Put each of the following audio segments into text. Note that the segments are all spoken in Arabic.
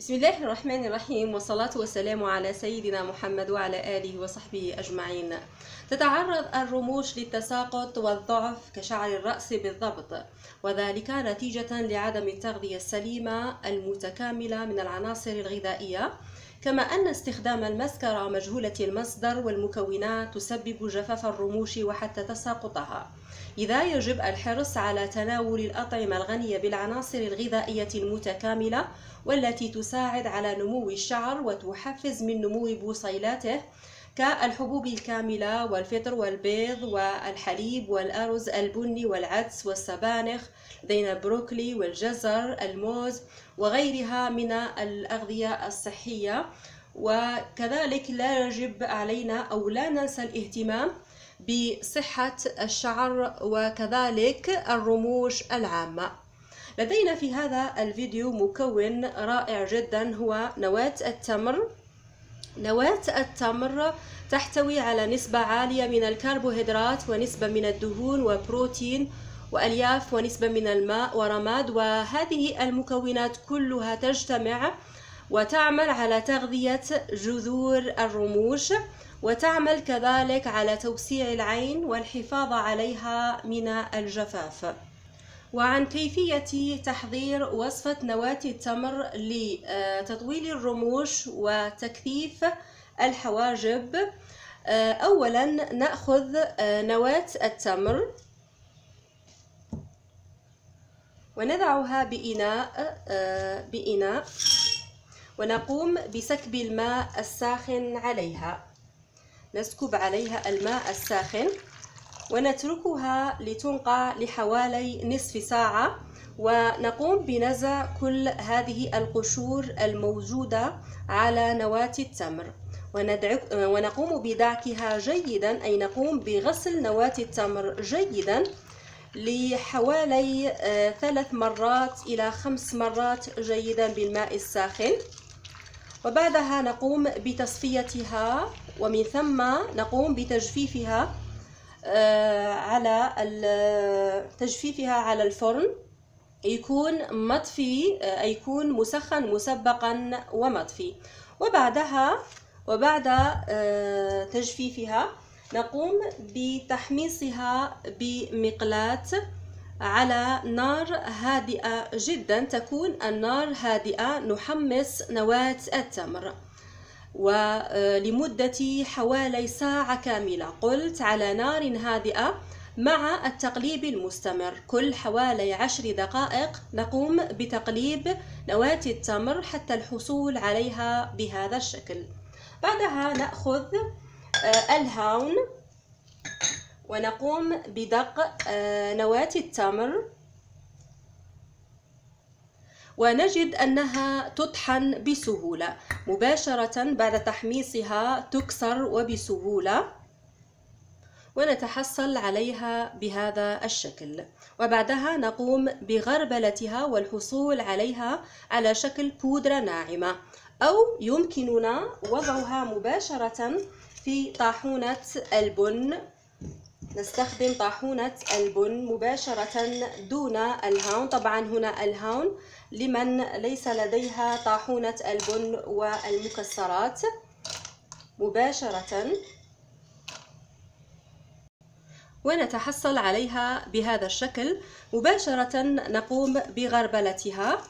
بسم الله الرحمن الرحيم والصلاة والسلام على سيدنا محمد وعلى آله وصحبه أجمعين. تتعرض الرموش للتساقط والضعف كشعر الرأس بالضبط وذلك نتيجة لعدم التغذية السليمة المتكاملة من العناصر الغذائية. كما أن استخدام المسكرة مجهولة المصدر والمكونات تسبب جفاف الرموش وحتى تساقطها. لذا يجب الحرص على تناول الأطعمة الغنية بالعناصر الغذائية المتكاملة والتي تساعد على نمو الشعر وتحفز من نمو بصيلاته كالحبوب الكاملة والفطر والبيض والحليب والأرز البني والعدس والسبانخ لدينا البروكلي والجزر الموز وغيرها من الأغذية الصحية. وكذلك لا يجب علينا أو لا ننسى الاهتمام بصحة الشعر وكذلك الرموش العامة. لدينا في هذا الفيديو مكون رائع جدا هو نواة التمر. نواة التمر تحتوي على نسبة عالية من الكربوهيدرات ونسبة من الدهون وبروتين وألياف ونسبة من الماء ورماد وهذه المكونات كلها تجتمع وتعمل على تغذية جذور الرموش وتعمل كذلك على توسيع العين والحفاظ عليها من الجفاف. وعن كيفية تحضير وصفة نواة التمر لتطويل الرموش وتكثيف الحواجب. أولا نأخذ نواة التمر ونضعها بإناء بإناء ونقوم بسكب الماء الساخن عليها. نسكب عليها الماء الساخن. ونتركها لتنقع لحوالي نصف ساعة ونقوم بنزع كل هذه القشور الموجودة على نواة التمر. ونقوم بدعكها جيدا أي نقوم بغسل نواة التمر جيدا لحوالي ثلاث مرات إلى خمس مرات جيدا بالماء الساخن. وبعدها نقوم بتصفيتها ومن ثم نقوم بتجفيفها. على تجفيفها على الفرن. يكون مطفي يكون مسخن مسبقا ومطفي. وبعدها وبعد تجفيفها نقوم بتحميصها بمقلاة على نار هادئة جدا. تكون النار هادئة نحمص نواة التمر. ولمدة حوالي ساعة كاملة. قلت على نار هادئة مع التقليب المستمر. كل حوالي عشر دقائق نقوم بتقليب نواة التمر حتى الحصول عليها بهذا الشكل. بعدها نأخذ الهاون ونقوم بدق نواة التمر. ونجد أنها تطحن بسهولة. مباشرة بعد تحميصها تكسر وبسهولة. ونتحصل عليها بهذا الشكل. وبعدها نقوم بغربلتها والحصول عليها على شكل بودرة ناعمة. أو يمكننا وضعها مباشرة في طاحونة ألبن. نستخدم طاحونة ألبن مباشرة دون الهاون. طبعا هنا الهاون لمن ليس لديها طاحونة البن والمكسرات. مباشرة. ونتحصل عليها بهذا الشكل. مباشرة نقوم بغربلتها.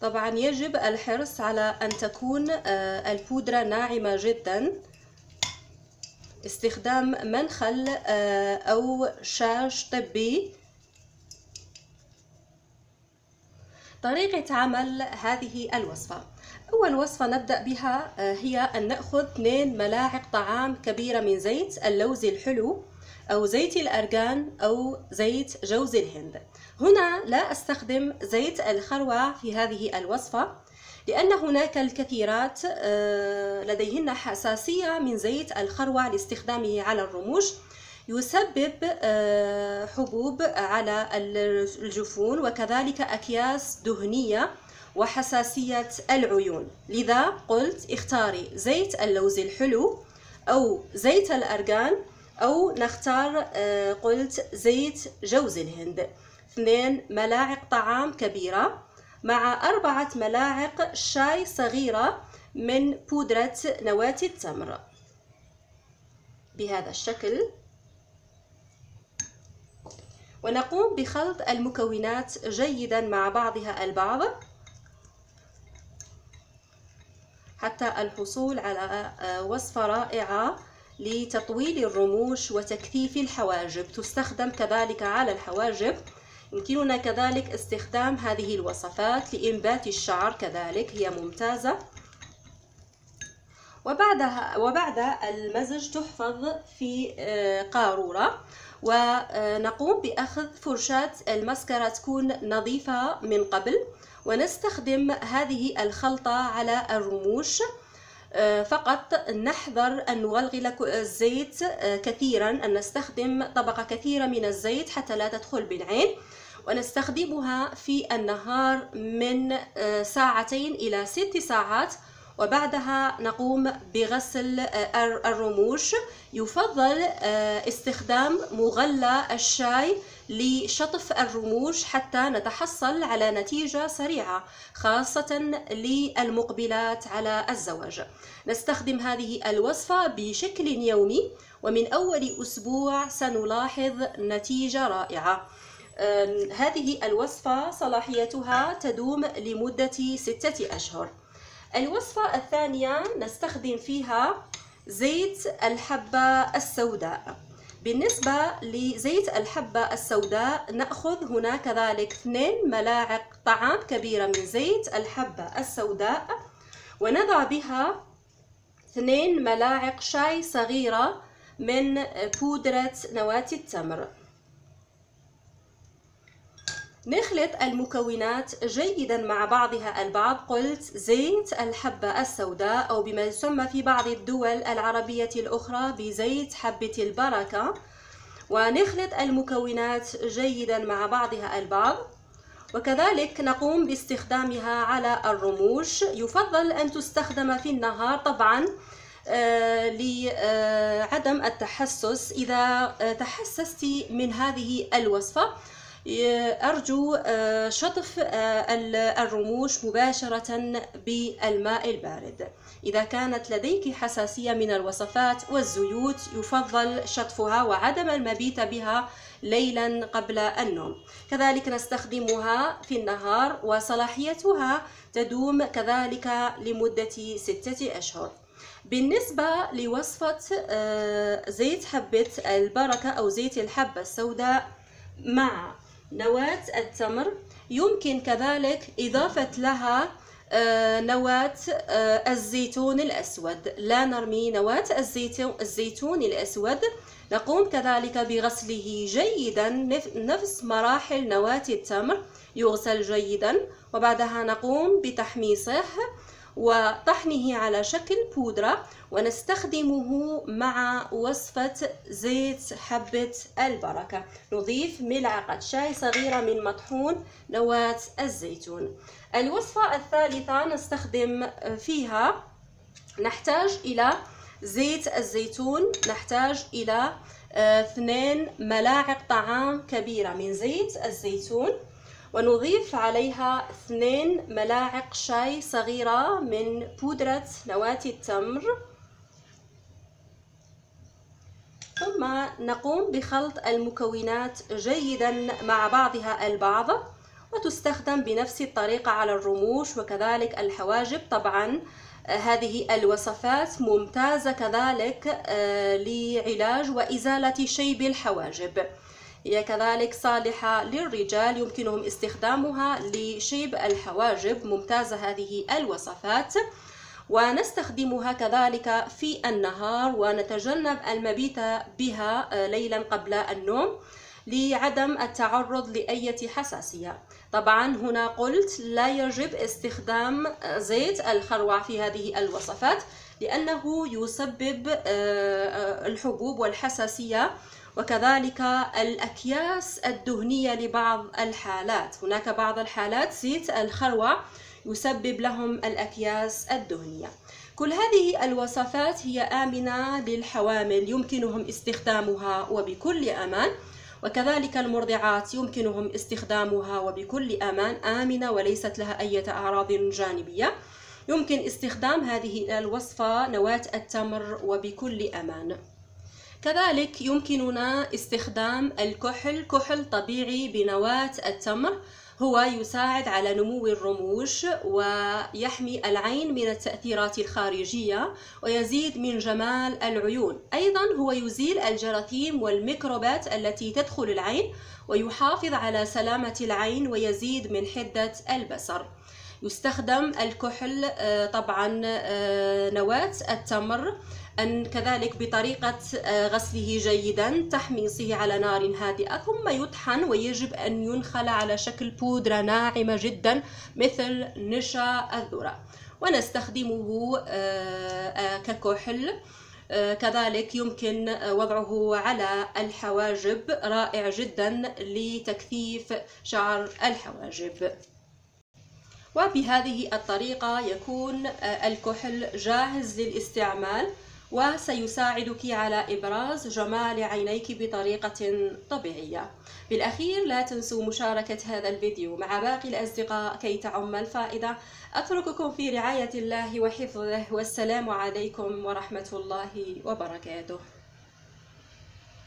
طبعا يجب الحرص على أن تكون البودرة ناعمة جدا. استخدام منخل أو شاش طبي. طريقة عمل هذه الوصفة. أول وصفة نبدأ بها هي أن نأخذ 2 ملاعق طعام كبيرة من زيت اللوز الحلو أو زيت الأرجان أو زيت جوز الهند. هنا لا أستخدم زيت الخروع في هذه الوصفة. لأن هناك الكثيرات لديهن حساسية من زيت الخروع لاستخدامه على الرموش. يسبب حبوب على الجفون وكذلك أكياس دهنية وحساسية العيون. لذا قلت اختاري زيت اللوز الحلو أو زيت الأرجان أو نختار قلت زيت جوز الهند. اثنين ملاعق طعام كبيرة. مع أربعة ملاعق شاي صغيرة من بودرة نواة التمر. بهذا الشكل ونقوم بخلط المكونات جيدا مع بعضها البعض حتى الحصول على آه، وصفة رائعة لتطويل الرموش وتكثيف الحواجب. تستخدم كذلك على الحواجب يمكننا كذلك استخدام هذه الوصفات لإنبات الشعر كذلك هي ممتازة. وبعدها وبعد المزج تحفظ في آه، قارورة. ونقوم بأخذ فرشاة المسكرة تكون نظيفة من قبل. ونستخدم هذه الخلطة على الرموش. آه، فقط نحذر أن نغلغل الزيت آه، كثيرا. أن نستخدم طبقة كثيرة من الزيت حتى لا تدخل بالعين. ونستخدمها في النهار من ساعتين إلى ست ساعات وبعدها نقوم بغسل آه، الرموش. يفضل آه، استخدام مغلى الشاي لشطف الرموش حتى نتحصل على نتيجة سريعة خاصة للمقبلات على الزواج. نستخدم هذه الوصفة بشكل يومي ومن أول أسبوع سنلاحظ نتيجة رائعة. هذه الوصفة صلاحيتها تدوم لمدة ستة أشهر. الوصفة الثانية نستخدم فيها زيت الحبة السوداء. بالنسبة لزيت الحبة السوداء نأخذ هنا كذلك 2 ملاعق طعام كبيرة من زيت الحبة السوداء ونضع بها 2 ملاعق شاي صغيرة من بودرة نواة التمر. نخلط المكونات جيدا مع بعضها البعض. قلت زيت الحبة السوداء أو بما يسمى في بعض الدول العربية الأخرى بزيت حبة البركة. ونخلط المكونات جيدا مع بعضها البعض. وكذلك نقوم باستخدامها على الرموش. يفضل أن تستخدم في النهار طبعا آه، لعدم التحسس. إذا آه، تحسست من هذه الوصفة أرجو آه، شطف آه، الرموش مباشرة بالماء البارد. إذا كانت لديك حساسية من الوصفات والزيوت يفضل شطفها وعدم المبيت بها ليلا قبل النوم. كذلك نستخدمها في النهار وصلاحيتها تدوم كذلك لمدة ستة أشهر. بالنسبة لوصفة آه، زيت حبة البركة أو زيت الحبة السوداء مع نواة التمر. يمكن كذلك إضافة لها آه، نواة آه، الزيتون الأسود. لا نرمي نواة الزيتون الأسود. نقوم كذلك بغسله جيدا نفس مراحل نواة التمر. يغسل جيدا. وبعدها نقوم بتحميصه. وطحنه على شكل بودرة ونستخدمه مع وصفة زيت حبة البركة. نضيف ملعقة شاي صغيرة من مطحون نواة الزيتون. الوصفة الثالثة نستخدم فيها نحتاج إلى زيت الزيتون نحتاج إلى آه، اثنين ملاعق طعام كبيرة من زيت الزيتون. ونضيف عليها اثنين ملاعق شاي صغيرة من بودرة نواة التمر. ثم نقوم بخلط المكونات جيدا مع بعضها البعض وتستخدم بنفس الطريقة على الرموش وكذلك الحواجب. طبعا هذه الوصفات ممتازة كذلك آه، لعلاج وإزالة شيب الحواجب. هي كذلك صالحة للرجال يمكنهم استخدامها لشيب الحواجب. ممتازة هذه الوصفات. ونستخدمها كذلك في النهار ونتجنب المبيت بها آه، ليلا قبل النوم لعدم التعرض لأي حساسية. طبعا هنا قلت لا يجب استخدام زيت الخروع في هذه الوصفات لأنه يسبب آه، آه، الحبوب والحساسية وكذلك الأكياس الدهنية لبعض الحالات. هناك بعض الحالات زيت الخروع يسبب لهم الأكياس الدهنية. كل هذه الوصفات هي آمنة للحوامل يمكنهم استخدامها وبكل أمان. وكذلك المرضعات يمكنهم استخدامها وبكل أمان. آمنة وليست لها أي أعراض جانبية. يمكن استخدام هذه الوصفة نواة التمر وبكل أمان. كذلك يمكننا استخدام الكحل كحل طبيعي بنواة التمر. هو يساعد على نمو الرموش ويحمي العين من التأثيرات الخارجية ويزيد من جمال العيون. أيضا هو يزيل الجراثيم والميكروبات التي تدخل العين ويحافظ على سلامة العين ويزيد من حدة البصر. يستخدم الكحل آه، طبعا آه، نواة التمر. أن كذلك بطريقة آه، غسله جيدا تحميصه على نار هادئة ثم يطحن ويجب أن ينخل على شكل بودرة ناعمة جدا مثل نشا الذرة. ونستخدمه ككحل كذلك يمكن وضعه على الحواجب رائع جدا لتكثيف شعر الحواجب. وبهذه الطريقة يكون آه، الكحل جاهز للاستعمال. وسيساعدك على إبراز جمال عينيك بطريقة طبيعية. بالأخير لا تنسوا مشاركة هذا الفيديو مع باقي الأصدقاء كي تعم الفائدة. أترككم في رعاية الله وحفظه والسلام عليكم ورحمة الله وبركاته.